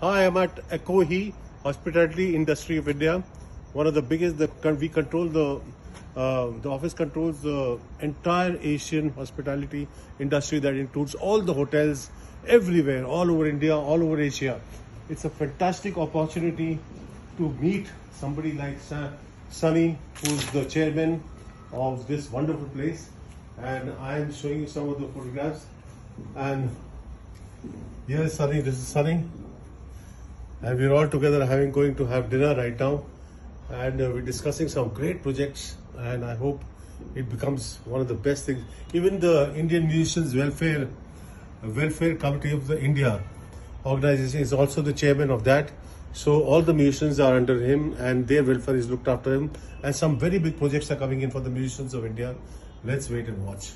Hi, I'm at ACOHI Hospitality Industry of India, one of the biggest. The we control the uh, the office controls the entire Asian hospitality industry that includes all the hotels everywhere, all over India, all over Asia. It's a fantastic opportunity to meet somebody like Sunny, who's the chairman of this wonderful place, and I am showing you some of the photographs. And here's Sunny. This is Sunny and we're all together having going to have dinner right now. And uh, we're discussing some great projects. And i hope it becomes one of the best things. Even the indian musicians welfare welfare committee of the india organization is also the chairman of that. So all the musicians are under him and their welfare is looked after him. And some very big projects are coming in for the musicians of india. Let's wait and watch